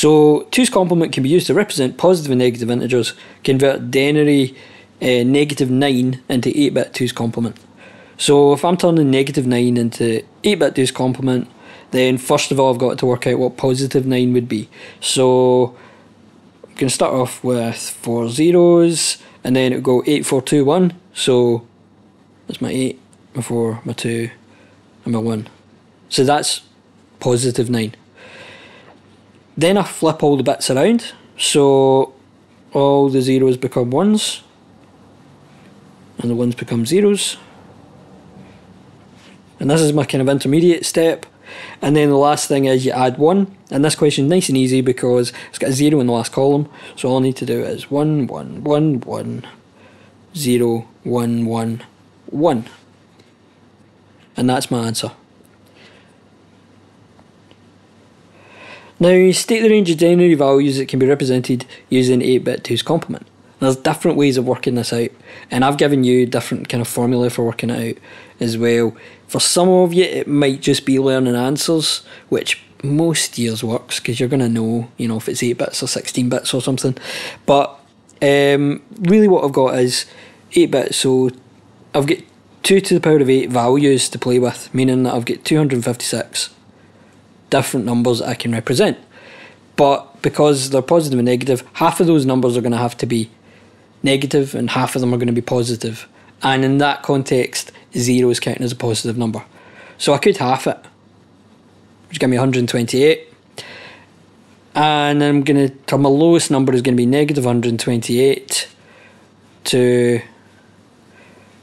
So 2's complement can be used to represent positive and negative integers, convert denary uh, negative 9 into 8-bit 2's complement. So if I'm turning negative 9 into 8-bit 2's complement, then first of all I've got to work out what positive 9 would be. So I'm going to start off with four zeros, and then it'll go 8, 4, 2, 1. So that's my 8, my 4, my 2, and my 1. So that's positive 9. Then I flip all the bits around, so all the zeros become 1s, and the 1s become zeros. And this is my kind of intermediate step. And then the last thing is you add 1. And this question is nice and easy because it's got a 0 in the last column. So all I need to do is 1, 1, 1, 1, 0, 1, 1, 1. And that's my answer. Now, state the range of binary values that can be represented using 8-bit 2's complement. There's different ways of working this out, and I've given you different kind of formula for working it out as well. For some of you, it might just be learning answers, which most years works because you're going to know, you know, if it's 8 bits or 16 bits or something. But um, really, what I've got is 8 bits, so I've got 2 to the power of 8 values to play with, meaning that I've got 256 different numbers I can represent. But because they're positive and negative, half of those numbers are going to have to be negative and half of them are going to be positive. And in that context, zero is counting as a positive number. So I could half it, which give me 128. And I'm going to, my lowest number is going to be negative 128 to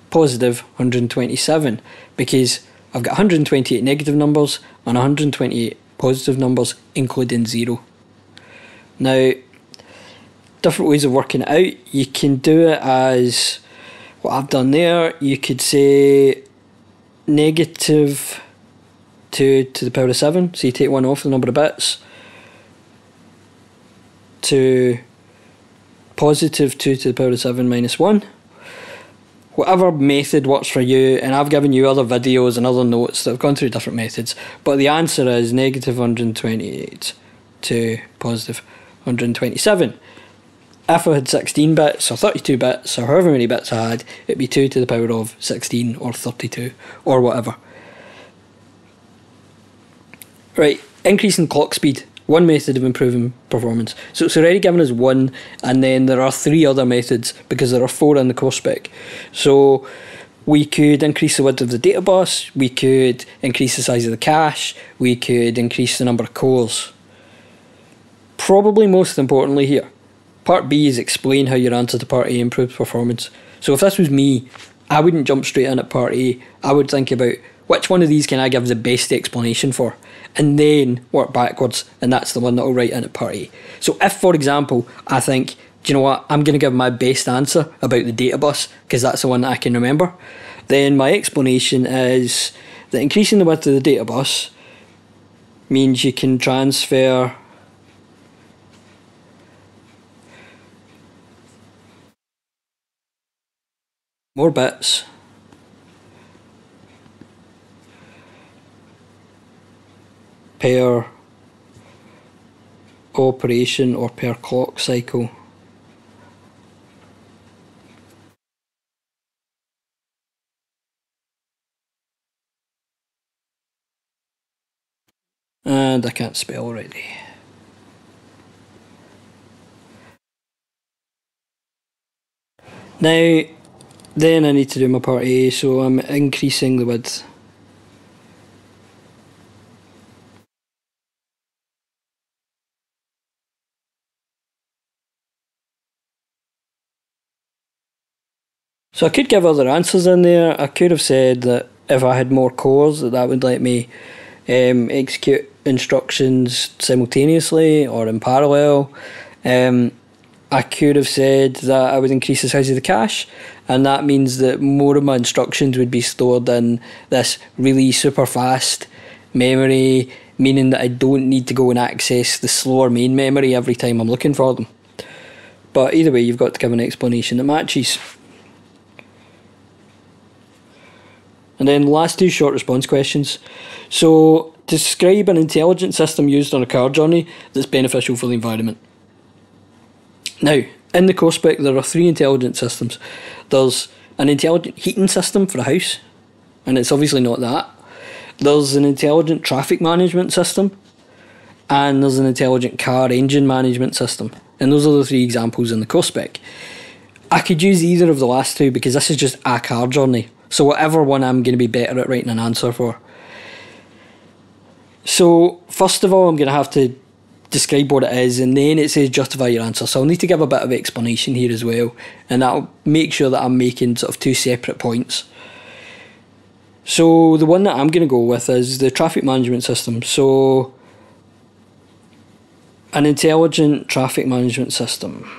positive 127 because I've got 128 negative numbers and 128 positive numbers, including zero. Now, different ways of working it out. You can do it as what I've done there. You could say negative 2 to the power of 7, so you take one off the number of bits, to positive 2 to the power of 7 minus 1 whatever method works for you, and I've given you other videos and other notes that have gone through different methods, but the answer is negative 128 to positive 127. If I had 16 bits or 32 bits or however many bits I had, it'd be 2 to the power of 16 or 32 or whatever. Right, increasing clock speed one method of improving performance. So it's already given us one, and then there are three other methods because there are four in the course spec. So we could increase the width of the data bus, we could increase the size of the cache, we could increase the number of cores. Probably most importantly here, part B is explain how your answer to part A improves performance. So if this was me, I wouldn't jump straight in at part A. I would think about which one of these can I give the best explanation for? And then work backwards, and that's the one that I'll write in at party. So if, for example, I think, do you know what, I'm going to give my best answer about the data bus, because that's the one that I can remember, then my explanation is that increasing the width of the data bus means you can transfer more bits per operation or per clock cycle. And I can't spell already. Now, then I need to do my part A, so I'm increasing the width. So I could give other answers in there. I could have said that if I had more cores, that that would let me um, execute instructions simultaneously or in parallel. Um, I could have said that I would increase the size of the cache, and that means that more of my instructions would be stored in this really super fast memory, meaning that I don't need to go and access the slower main memory every time I'm looking for them. But either way, you've got to give an explanation that matches. And then last two short response questions. So describe an intelligent system used on a car journey that's beneficial for the environment. Now, in the core spec, there are three intelligent systems. There's an intelligent heating system for a house, and it's obviously not that. There's an intelligent traffic management system, and there's an intelligent car engine management system. And those are the three examples in the core spec. I could use either of the last two because this is just a car journey. So whatever one I'm going to be better at writing an answer for. So first of all, I'm going to have to describe what it is, and then it says justify your answer. So I'll need to give a bit of explanation here as well, and that'll make sure that I'm making sort of two separate points. So the one that I'm going to go with is the traffic management system. So an intelligent traffic management system.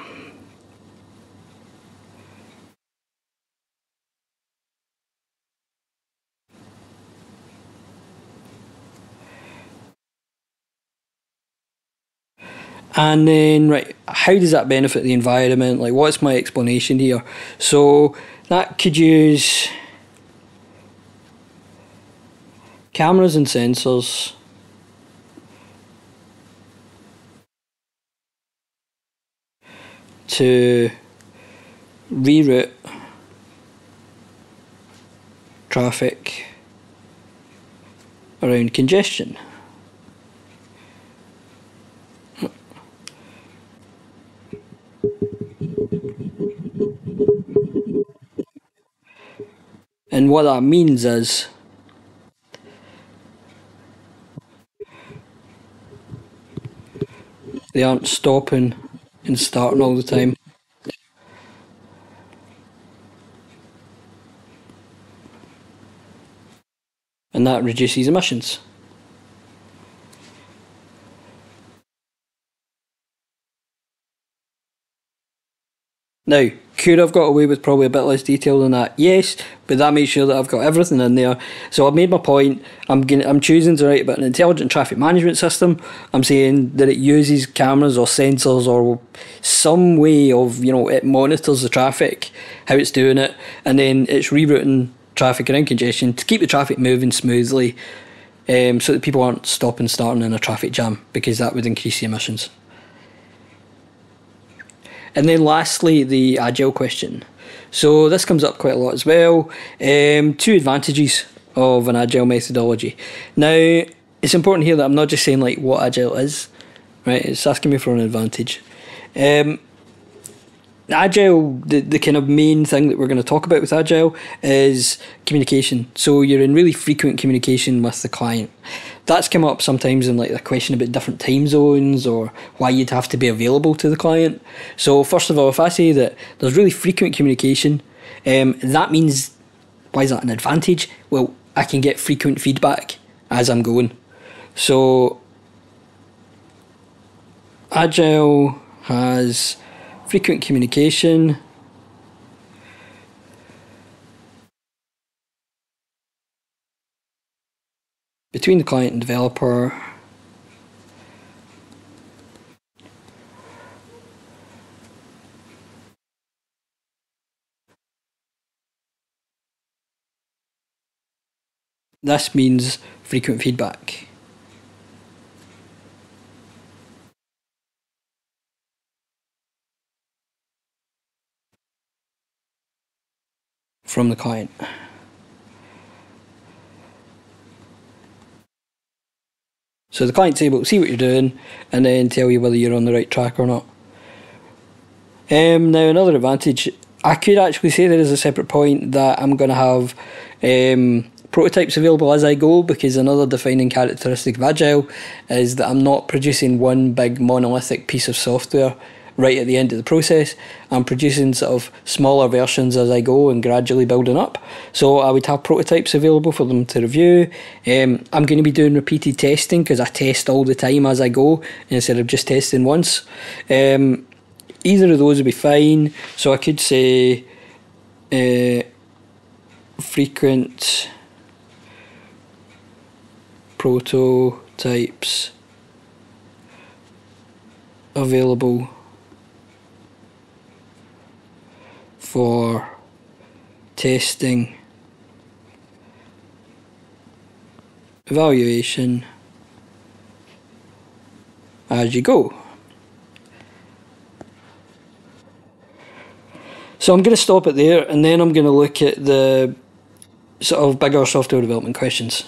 And then, right, how does that benefit the environment? Like, what's my explanation here? So, that could use cameras and sensors. To reroute traffic around congestion. And what that means is they aren't stopping and starting all the time. And that reduces emissions. Now, could I've got away with probably a bit less detail than that? Yes, but that makes sure that I've got everything in there. So I've made my point. I'm going I'm choosing to write about an intelligent traffic management system. I'm saying that it uses cameras or sensors or some way of you know it monitors the traffic, how it's doing it, and then it's rerouting traffic around congestion to keep the traffic moving smoothly, um, so that people aren't stopping starting in a traffic jam because that would increase the emissions. And then lastly, the agile question. So this comes up quite a lot as well. Um, two advantages of an agile methodology. Now, it's important here that I'm not just saying like what agile is, right? It's asking me for an advantage. Um, agile the, the kind of main thing that we're going to talk about with agile is communication. So you're in really frequent communication with the client. That's come up sometimes in like a question about different time zones or why you'd have to be available to the client. So first of all if i say that there's really frequent communication um, that means why is that an advantage? Well i can get frequent feedback as i'm going. So agile has frequent communication. Between the client and developer. This means frequent feedback. From the client. So the client's able to see what you're doing and then tell you whether you're on the right track or not. Um, now another advantage, I could actually say there is a separate point that I'm going to have um, prototypes available as I go because another defining characteristic of Agile is that I'm not producing one big monolithic piece of software right at the end of the process. I'm producing sort of smaller versions as I go and gradually building up. So I would have prototypes available for them to review. Um, I'm going to be doing repeated testing because I test all the time as I go instead of just testing once. Um, either of those would be fine. So I could say uh, frequent prototypes available for testing, evaluation as you go. So I'm going to stop it there and then I'm going to look at the sort of bigger software development questions.